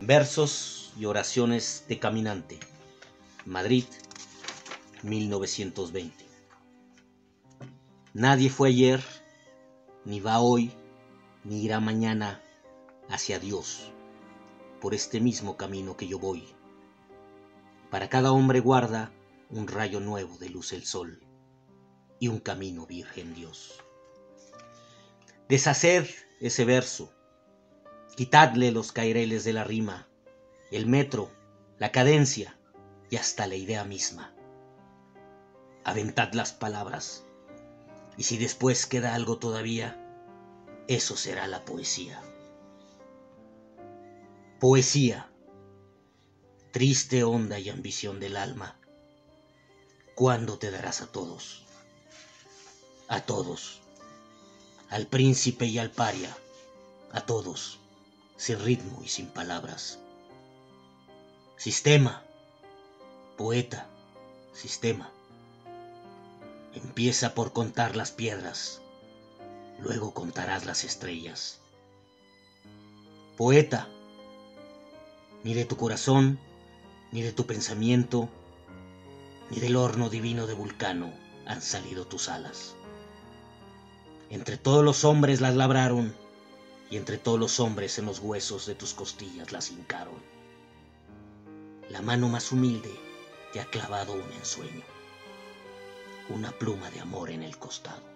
Versos y oraciones de caminante. Madrid, 1920. Nadie fue ayer, ni va hoy, ni irá mañana hacia Dios por este mismo camino que yo voy. Para cada hombre guarda un rayo nuevo de luz el sol y un camino virgen Dios. Deshaced ese verso, quitadle los caireles de la rima, el metro, la cadencia y hasta la idea misma. Aventad las palabras, y si después queda algo todavía, eso será la poesía. Poesía, triste onda y ambición del alma, ¿cuándo te darás a todos? A todos, al príncipe y al paria, a todos, sin ritmo y sin palabras. Sistema, poeta, sistema. Empieza por contar las piedras, luego contarás las estrellas. Poeta, ni de tu corazón, ni de tu pensamiento, ni del horno divino de Vulcano han salido tus alas. Entre todos los hombres las labraron, y entre todos los hombres en los huesos de tus costillas las hincaron. La mano más humilde te ha clavado un ensueño, una pluma de amor en el costado.